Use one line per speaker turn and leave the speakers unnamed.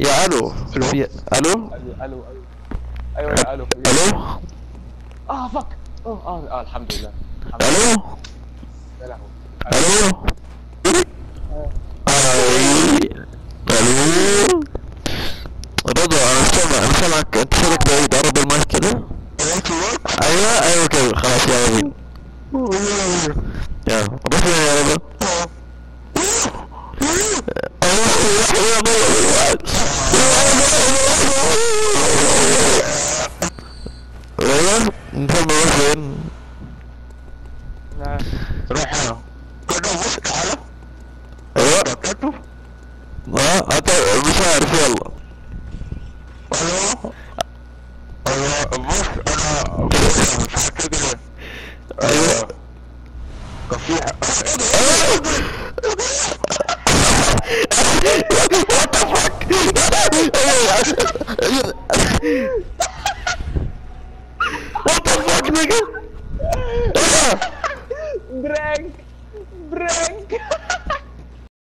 يا ألو.
ألو؟
في ألو؟
ألو ألو. ألو أيوه يا ألو.
ألو؟
آه فك. آه آه آه الحمد لله. ألو؟ يا لهوي.
ألو؟ ألو. رضا أنا سامع أنا سامعك. أنت صوتك بعيد. قرب المايك كده. أيوه أيوه كده. خلاص يلا بينا. يلا. فين يا رضا أيوه انت بروح فين
لا.
هنا كده بص تعالى
أيوه
ركبته
انت مش عارف يلا
ألو ألو بص أنا مش كده
أيوه
كفيح
What the fuck, nigga?
Brank, Brank.